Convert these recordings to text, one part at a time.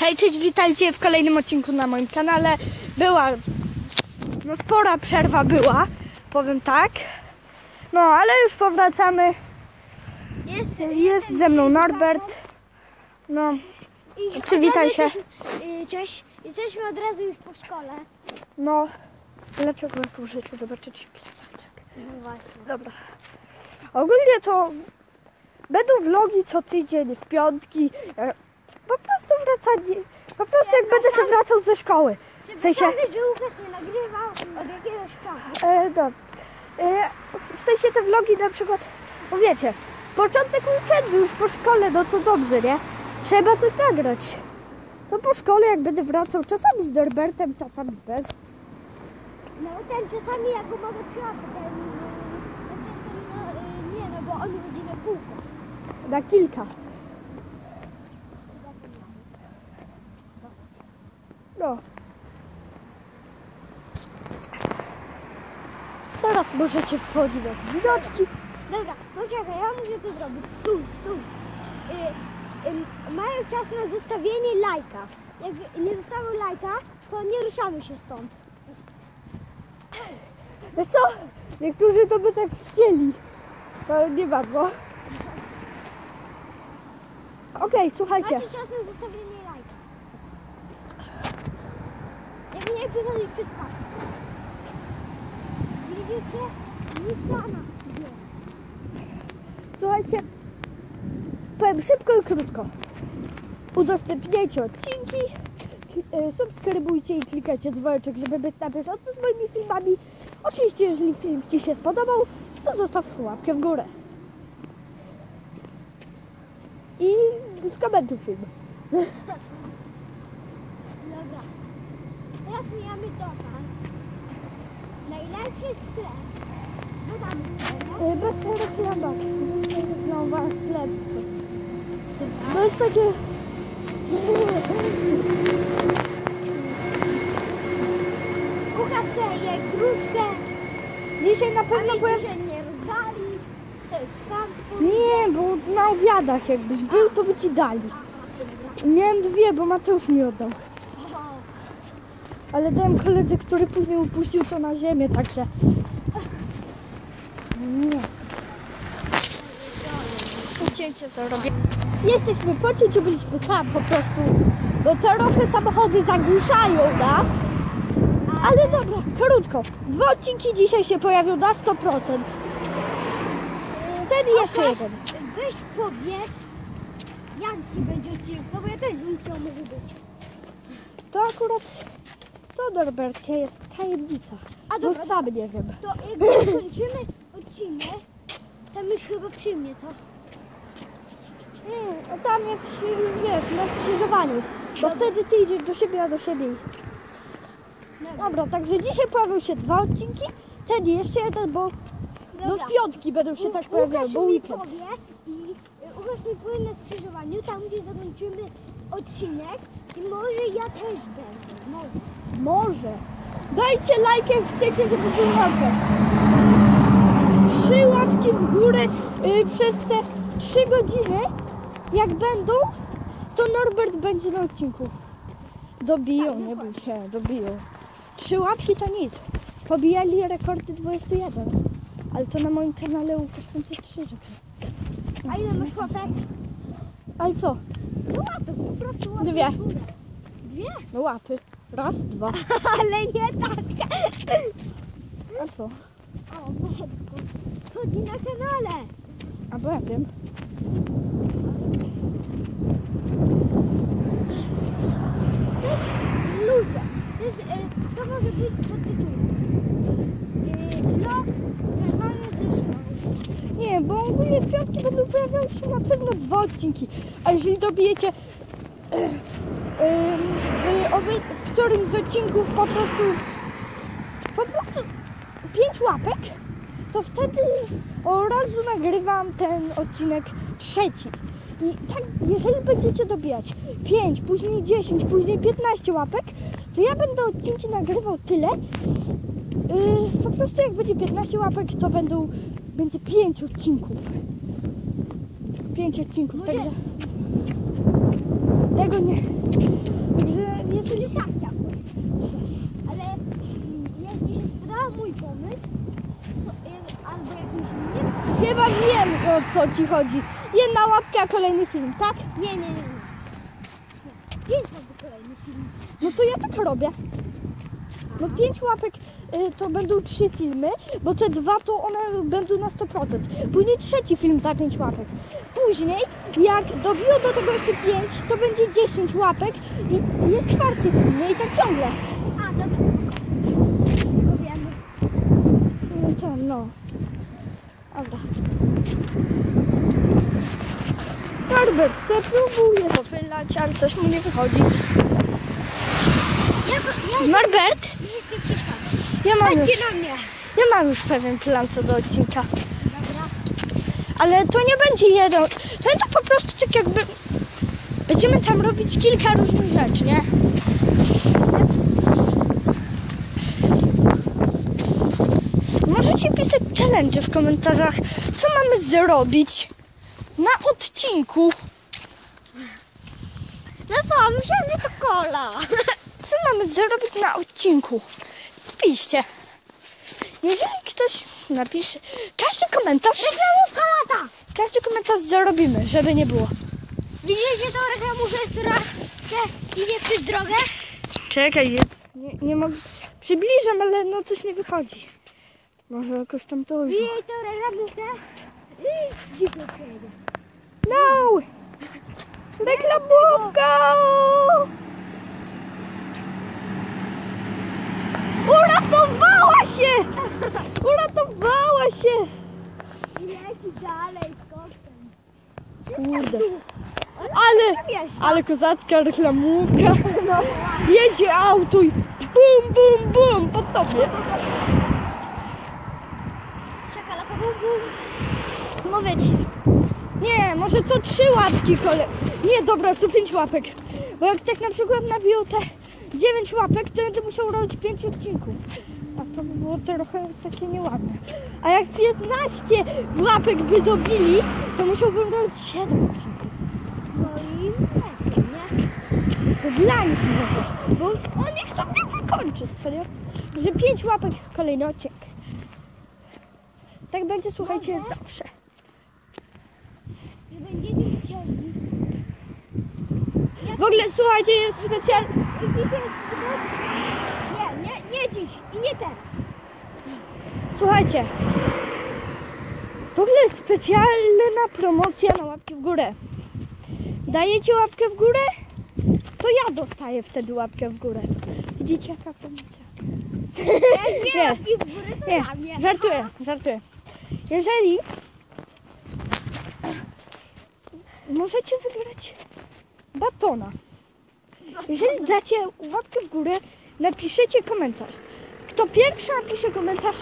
Hej, cześć, witajcie w kolejnym odcinku na moim kanale. Była, no spora przerwa była, powiem tak. No, ale już powracamy. Jest, Jest ze mną Norbert. No, I Przywitaj się. Jesteśmy, y, cześć, jesteśmy od razu już po szkole. no. Dlaczego ja tu życzę zobaczyć plecaczek? No właśnie. Dobra. Ogólnie to będą vlogi co tydzień, w piątki. Po prostu wracać, po prostu jak będę sobie wracał ze szkoły. W sensie... Przepraszam, że Łukasz nie nagrywał od jakiegoś czasu. E, do, e, w sensie te vlogi na przykład, no wiecie, początek weekendu już po szkole, no to dobrze, nie? Trzeba coś nagrać. To po szkole jak będę wracał, czasami z Norbertem, czasami bez. No ten czasami jak go mogę przyłapać, y, czasem no, nie, no bo on chodzi na kółko. Na kilka. No. Teraz możecie podziwiać widoczki. Dobra, poczekaj, ja muszę to zrobić. Stój, stój. Y, y, mają czas na zostawienie lajka. Jak nie zostawią lajka, to nie ruszamy się stąd. Wiesz co? Niektórzy to by tak chcieli. To nie bardzo. Okej, słuchajcie. Macie czas na zostawienie lajka. Jak nie przechodzić przez pas. Widzicie? Nisana. Słuchajcie. Powiem szybko i krótko. Udostępniajcie odcinki. e, Subskrybujcie i klikajcie dzwoneczek, żeby być na bieżąco z moimi filmami. Oczywiście, jeżeli film Ci się spodobał, to zostaw łapkę w górę. I skomentuj film. Dobra. Teraz mijamy dokaz. Najlepszy sklep. Co tam było? Bez reklama. Bez reklama sklep. To jest takie... Łukasz seje gruszkę. Dzisiaj na pewno byłem... dzisiaj nie rozdali. To jest kłamstwo. Nie, bo na obiadach jakbyś był, to by ci dali. Miałem dwie, bo Mateusz mi oddał. Ale dałem koledze, który później upuścił to na ziemię, także... Nie. Cięcie zrobię. Jesteśmy po cięciu, byliśmy tam po prostu, bo trochę samochody zagłuszają nas. Ale dobra, krótko. Dwa odcinki dzisiaj się pojawią na 100%. Ten i jeszcze jeden. Weź powiedz, jak ci będzie odcinek, no bo ja też bym chciał może być. To akurat to Norbercie jest tajemnica. A Bo dobra, sam nie wiem. to jak zakończymy odcinek, tam już chyba przy mnie, co? Mm, a tam jak się, wiesz, na skrzyżowaniu. Bo wtedy ty idziesz do siebie, a do siebie. Dobra. Dobra, także dzisiaj pojawią się dwa odcinki. I jeszcze jeden, bo no Dobra. piątki będą się U- tak pojawiały, bo weekend. powie i y, Łukasz mi powie na skrzyżowaniu, tam gdzie zakończymy odcinek i może ja też będę, może. Może. Dajcie lajkę, jak chcecie, żeby był Norbert. Trzy łapki w górę y, przez te trzy godziny. Jak będą, to Norbert będzie na odcinku. Dobiją, nie bój się, dobiją. Trzy łapki to nic. Pobijali rekordy 21. Ale to na moim kanale Łukasz 53 rzeczy. A ile masz łapek? Ale co? No łapek, po prostu łapek Dwie. Dwie? No łapy. Raz, dwa. Ale nie tak. A co? O, matko. Chodzi na kanale. A bo ja wiem. To jest ludzie. To, jest, y, to może być podtytuł. Y, vlog wracamy ze szkoły. Nie, bo ogólnie w piątki będą pojawiały się na pewno dwa odcinki. A jeżeli dobijecie em, w, obie- w którymś z odcinków po prostu po prostu pięć łapek, to wtedy od razu nagrywam ten odcinek trzeci. I tak, jeżeli będziecie dobijać 5, później 10, później 15 łapek, to ja będę odcinki nagrywał tyle. Yy, po prostu jak będzie 15 łapek, to będą, będzie 5 odcinków. 5 odcinków, Może- także tego nie, ja sobie tak jakoś. Ale mm, jak Ci się spodobał mój pomysł, to, albo Chyba wiem o co ci chodzi. Jedna łapka, kolejny film, tak? nie, nie, nie. Pięć albo kolejny film. No to ja tak robię. No pięć łapek y, to będą trzy filmy, bo te dwa to one będą na 100%. Później trzeci film za pięć łapek. Później, jak dobiją do tego jeszcze pięć, to będzie 10 łapek i jest czwarty film, nie? I tak ciągle. A, No no. Dobra. Norbert se próbuje popylać, ale coś mu nie wychodzi. Ja, ja Norbert, nic nie ja mam już, na mnie. ja mam już pewien plan co do odcinka. Dobra. Ale to nie będzie jeden. To to po prostu tak jakby. Będziemy tam robić kilka różnych rzeczy, nie? Możecie pisać challenge w komentarzach, co mamy zrobić na odcinku. No co, myślałem, że to kola. Co mamy zrobić na odcinku? Piszcie. Jeżeli ktoś napisze, każdy komentarz, Reklamówka lata. każdy komentarz zarobimy, żeby nie było. Widzicie tą reklamówkę, która se idzie przez drogę? Czekaj, jest. Nie, nie mogę. Przybliżam, ale no coś nie wychodzi. Może jakoś tam to. Widzicie tą reklamówkę? I dziko przejedzie. No! Reklamówka! Uratowała się! Uratowała się! I leci dalej z koksem. Kurde. Ale, ale kozacka reklamówka. Jedzie auto i bum, bum, bum, po tobie. Mówię ci. Nie, może co trzy łapki kole. Nie, dobra, co pięć łapek. Bo jak tak na przykład nabiją te dziewięć łapek, to będę musiał robić pięć odcinków. A to by było trochę takie nieładne. A jak 15 łapek by dobili, to musiałbym robić 7 odcinków. No i nie? Dla nich. Bo oni chcą mnie wykończyć, co nie? Że 5 łapek kolejny odcinek. Tak będzie, słuchajcie, Dobra. zawsze. I będziecie chcieli. W ogóle, słuchajcie, jest dzisiaj jest Nie, nie, nie dziś i nie teraz. Słuchajcie, w ogóle jest specjalna promocja na łapkę w górę. Dajecie łapkę w górę, to ja dostaję wtedy łapkę w górę. Widzicie jaka promocja? Jak Nie. nie łapki w górę, to Nie, dla mnie. żartuję, żartuję. Jeżeli możecie wygrać batona. Jeżeli dacie łapkę w górę, napiszecie komentarz. Kto pierwszy napisze komentarz,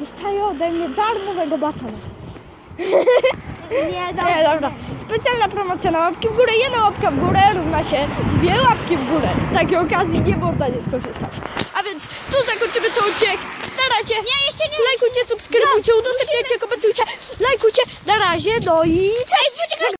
dostaje ode mnie darmowego batona. Nie, dobra. Nie, dobra. Specjalna promocja na łapki w górę. Jedna łapka w górę równa się dwie łapki w górę. Z takiej okazji nie można nie skorzystać. A więc tu zakończymy to odcinek. Na razie. Nie, jeszcze nie. Lajkujcie, subskrybujcie, udostępniajcie, komentujcie. Lajkujcie. Na razie, no i cześć.